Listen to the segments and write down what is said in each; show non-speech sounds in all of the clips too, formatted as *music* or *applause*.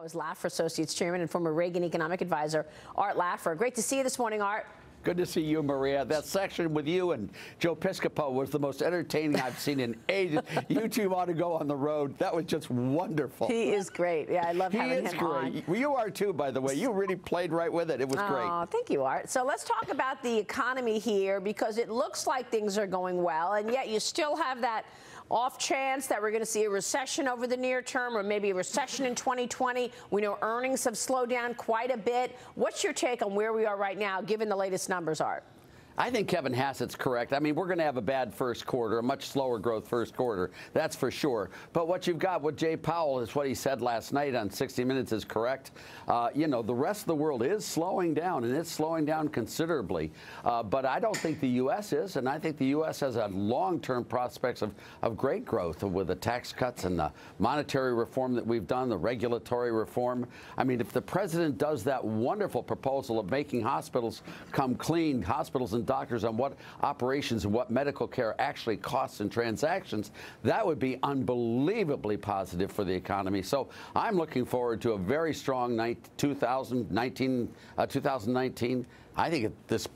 now is Laffer Associates Chairman and former Reagan Economic Advisor, Art Laffer. Great to see you this morning, Art. Good to see you, Maria. That section with you and Joe Piscopo was the most entertaining I've seen in ages. *laughs* you two ought to go on the road. That was just wonderful. He is great. Yeah, I love he having is him great. on. You are too, by the way. You really played right with it. It was oh, great. thank you, Art. So let's talk about the economy here because it looks like things are going well, and yet you still have that off chance that we're going to see a recession over the near term or maybe a recession in 2020. We know earnings have slowed down quite a bit. What's your take on where we are right now, given the latest numbers, Art? I think Kevin Hassett's correct. I mean, we're going to have a bad first quarter, a much slower growth first quarter. That's for sure. But what you've got with Jay Powell is what he said last night on 60 Minutes is correct. Uh, you know, the rest of the world is slowing down, and it's slowing down considerably. Uh, but I don't think the U.S. is, and I think the U.S. has a long-term prospects of, of great growth with the tax cuts and the monetary reform that we've done, the regulatory reform. I mean, if the president does that wonderful proposal of making hospitals come clean, hospitals and doctors on what operations and what medical care actually costs and transactions, that would be unbelievably positive for the economy. So I'm looking forward to a very strong 2019, uh, 2019. I think at this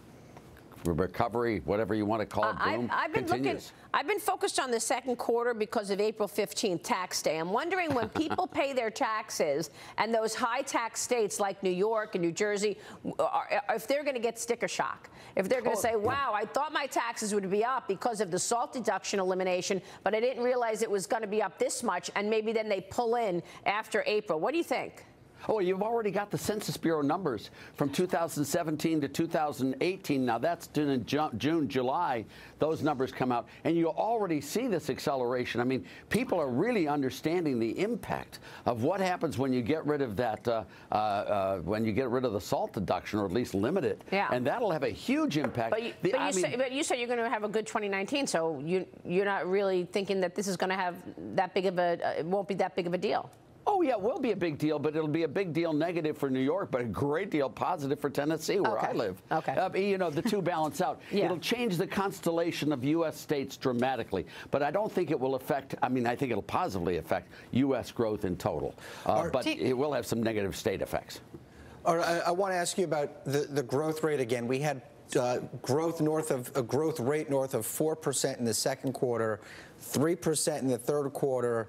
recovery, whatever you want to call it, boom, I've, I've been continues. Looking, I've been focused on the second quarter because of April 15th tax day. I'm wondering when people pay their taxes and those high tax states like New York and New Jersey, are, if they're going to get sticker shock, if they're going to oh, say, wow, I thought my taxes would be up because of the SALT deduction elimination, but I didn't realize it was going to be up this much, and maybe then they pull in after April. What do you think? Oh, you've already got the Census Bureau numbers from 2017 to 2018. Now that's in June, July, those numbers come out, and you already see this acceleration. I mean, people are really understanding the impact of what happens when you get rid of that, uh, uh, uh, when you get rid of the SALT deduction, or at least limit it. Yeah. And that'll have a huge impact. But you, the, but you, say, but you said you're going to have a good 2019, so you, you're not really thinking that this is going to have that big of a, uh, it won't be that big of a deal. Yeah, it will be a big deal, but it'll be a big deal negative for New York, but a great deal positive for Tennessee, where okay. I live. Okay. Uh, you know, the two *laughs* balance out. yeah. It'll change the constellation of U.S. states dramatically, but I don't think it will affect, I mean, I think it'll positively affect U.S. growth in total, uh, but it will have some negative state effects. All right, I, I want to ask you about the, the growth rate again. We had uh, growth north of a growth rate north of 4% in the second quarter, 3% in the third quarter.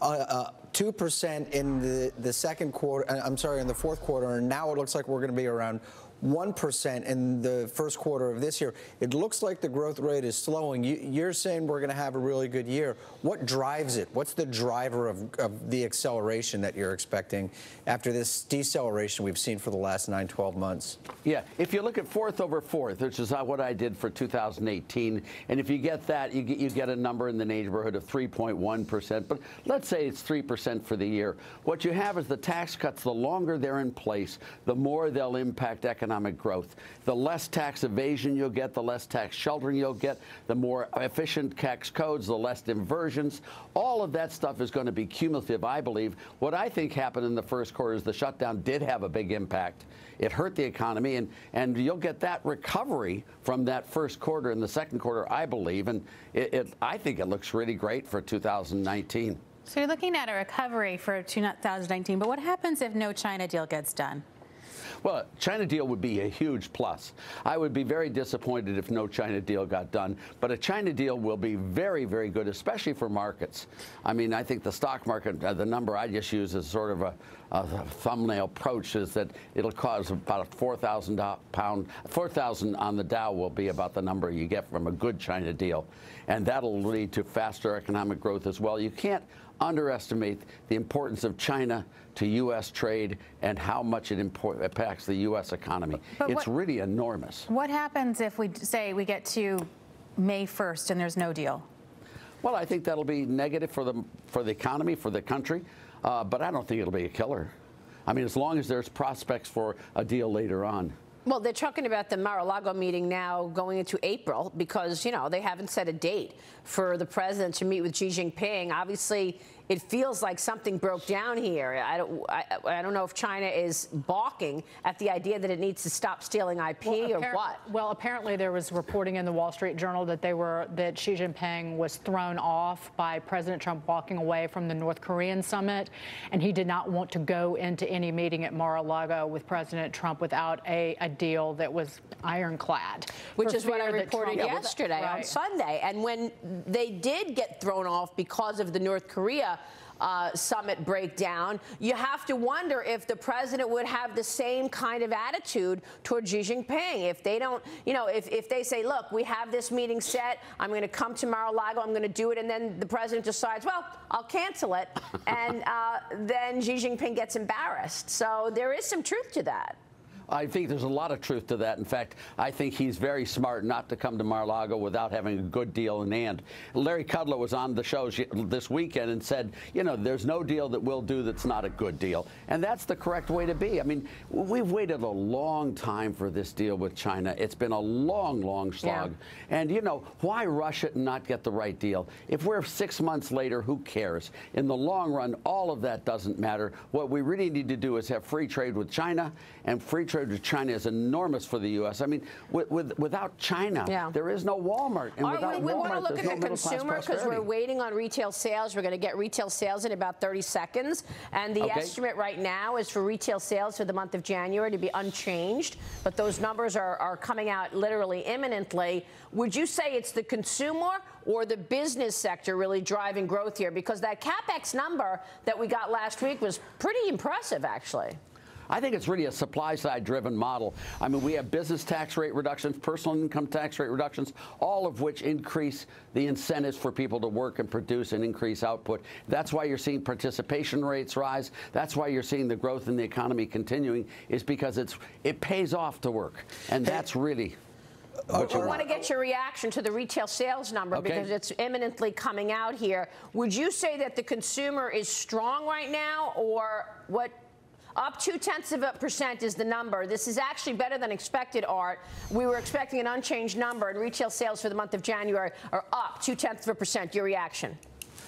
Uh, uh, 2% in the, the second quarter, uh, I'm sorry, in the fourth quarter, and now it looks like we're going to be around 1% in the first quarter of this year. It looks like the growth rate is slowing. You, are saying we're going to have a really good year. What drives it? What's the driver of, of, the acceleration that you're expecting after this deceleration we've seen for the last 9, 12 months? Yeah, if you look at fourth over fourth, which is what I did for 2018, and if you get that, you get, you get a number in the neighborhood of 3.1%, but let's say it's 3% for the year. What you have is the tax cuts, the longer they're in place, the more they'll impact economic economic growth. The less tax evasion you'll get, the less tax sheltering you'll get, the more efficient tax codes, the less inversions. All of that stuff is going to be cumulative, I believe. What I think happened in the first quarter is the shutdown did have a big impact. It hurt the economy, and, and you'll get that recovery from that first quarter in the second quarter, I believe. And it, it I think it looks really great for 2019. So you're looking at a recovery for 2019, but what happens if no China deal gets done? Well, China deal would be a huge plus. I would be very disappointed if no China deal got done, but a China deal will be very, very good, especially for markets. I mean, I think the stock market, uh, the number I just use as sort of a, a thumbnail approach is that it'll cause about a 4,000 pound, 4,000 on the Dow will be about the number you get from a good China deal. And that'll lead to faster economic growth as well. You can't underestimate the importance of China to U.S. trade and how much it impacts the U.S. economy. But it's what, really enormous. What happens if we say we get to May 1st and there's no deal? Well, I think that'll be negative for the for the economy, for the country, uh, but I don't think it'll be a killer. I mean, as long as there's prospects for a deal later on. Well, they're talking about the Mar-a-Lago meeting now going into April because, you know, they haven't set a date for the president to meet with Xi Jinping. Obviously, it feels like something broke down here. I don't, I, I don't know if China is balking at the idea that it needs to stop stealing IP Well, or what. Well, apparently there was reporting in the Wall Street Journal that they were that Xi Jinping was thrown off by President Trump walking away from the North Korean summit, and he did not want to go into any meeting at Mar-a-Lago with President Trump without a, a deal that was ironclad. Which is what I reported Trump- yesterday on Right. Sunday. And when they did get thrown off because of the North Korea uh, summit breakdown, you have to wonder if the president would have the same kind of attitude toward Xi Jinping. If they don't, you know, if, if they say, look, we have this meeting set, I'm going to come to Mar-a-Lago, I'm going to do it, and then the president decides, well, I'll cancel it, *laughs* and uh, then Xi Jinping gets embarrassed. So there is some truth to that. I think there's a lot of truth to that. In fact, I think he's very smart not to come to Mar-a-Lago without having a good deal in hand. Larry Kudlow was on the show this weekend and said, you know, there's no deal that we'll do that's not a good deal. And that's the correct way to be. I mean, we've waited a long time for this deal with China. It's been a long, long slog. Yeah. And, you know, why rush it and not get the right deal? If we're six months later, who cares? In the long run, all of that doesn't matter. What we really need to do is have free trade with China, and free trade with China is enormous for the U.S. I mean, with, with, without China, Yeah. there is no Walmart. And All without right, we, want to look at no the consumer because we're waiting on retail sales. We're going to get retail sales in about 30 seconds. And the Okay. estimate right now is for retail sales for the month of January to be unchanged. But those numbers are, are coming out literally imminently. Would you say it's the consumer or the business sector really driving growth here? Because that CapEx number that we got last week was pretty impressive, actually. I think it's really a supply side driven model. I mean, we have business tax rate reductions, personal income tax rate reductions, all of which increase the incentives for people to work and produce and increase output. That's why you're seeing participation rates rise. That's why you're seeing the growth in the economy continuing is because it's it pays off to work. And that's really uh, what you I want want. to get your reaction to the retail sales number Okay. because it's imminently coming out here. Would you say that the consumer is strong right now, or what? Up two tenths of a percent is the number. This is actually better than expected, Art. We were expecting an unchanged number, and retail sales for the month of January are up two tenths of a percent. Your reaction?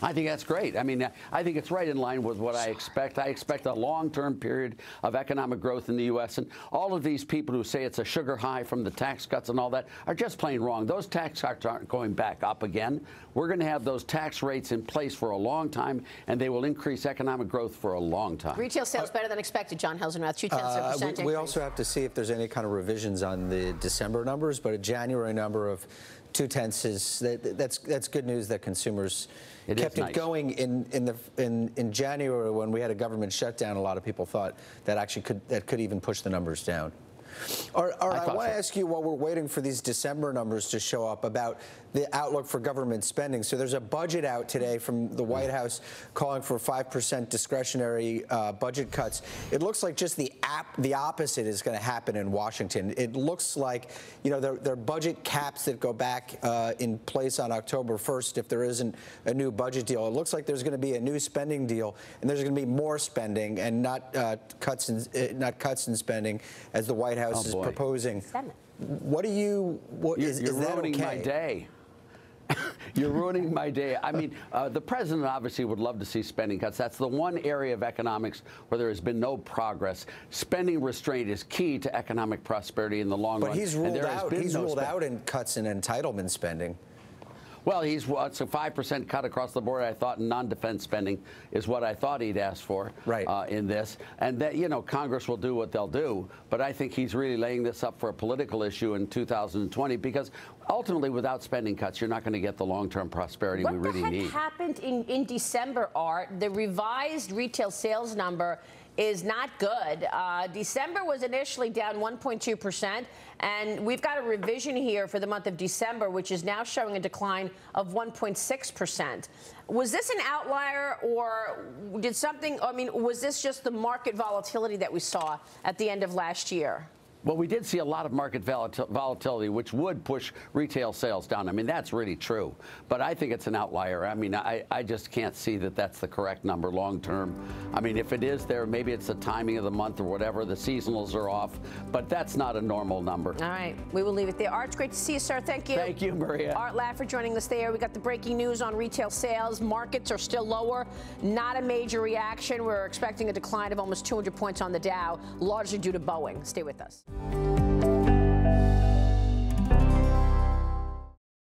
I think that's great. I mean, I think it's right in line with what I expect. I expect a long-term period of economic growth in the U.S. And all of these people who say it's a sugar high from the tax cuts and all that are just plain wrong. Those tax cuts aren't going back up again. We're going to have those tax rates in place for a long time, and they will increase economic growth for a long time. Retail sales better than expected, Jon Hilsenrath. Two tenths of a Uh, percent. we, we also have to see if there's any kind of revisions on the December numbers, but a January number of two tenths is that, that's that's good news that consumers It kept nice. it going in in the in, in January when we had a government shutdown. A lot of people thought that actually could that could even push the numbers down. Or, or I I, want to ask you while we're waiting for these December numbers to show up about the outlook for government spending. So there's a budget out today from the White House calling for 5% discretionary uh, budget cuts. It looks like just the app, the opposite is going to happen in Washington. It looks like, you know, there, there are budget caps that go back uh, in place on October 1st if there isn't a new budget deal. It looks like there's going to be a new spending deal, and there's going to be more spending and not uh, cuts in uh, not cuts in spending as the White House Oh, is boy. proposing. Senate. What do you? What You're, is, you're is that ruining okay? my day. *laughs* you're ruining my day. I mean, uh, the president obviously would love to see spending cuts. That's the one area of economics where there has been no progress. Spending restraint is key to economic prosperity in the long But run. he's ruled out. He's no ruled out in cuts in entitlement spending. Well, he's well, it's a five percent cut across the board. I thought non-defense spending is what I thought he'd ask for Right. uh, in this, and that you know Congress will do what they'll do. But I think he's really laying this up for a political issue in 2020 because ultimately, without spending cuts, you're not going to get the long-term prosperity What we really the heck need. happened in, in December, Art? The revised retail sales number is not good. Uh, December was initially down 1.2%, and we've got a revision here for the month of December, which is now showing a decline of 1.6%. Was this an outlier, or did something, I mean, was this just the market volatility that we saw at the end of last year? Well, we did see a lot of market volatility, which would push retail sales down. I mean, that's really true. But I think it's an outlier. I mean, I, I just can't see that that's the correct number long term. I mean, if it is there, maybe it's the timing of the month or whatever. The seasonals are off, but that's not a normal number. All right, we will leave it there. Art, great to see you, sir. Thank you. Thank you, Maria. Art Laffer joining us there. We got the breaking news on retail sales. Markets are still lower. Not a major reaction. We're expecting a decline of almost 200 points on the Dow, largely due to Boeing. Stay with us. Música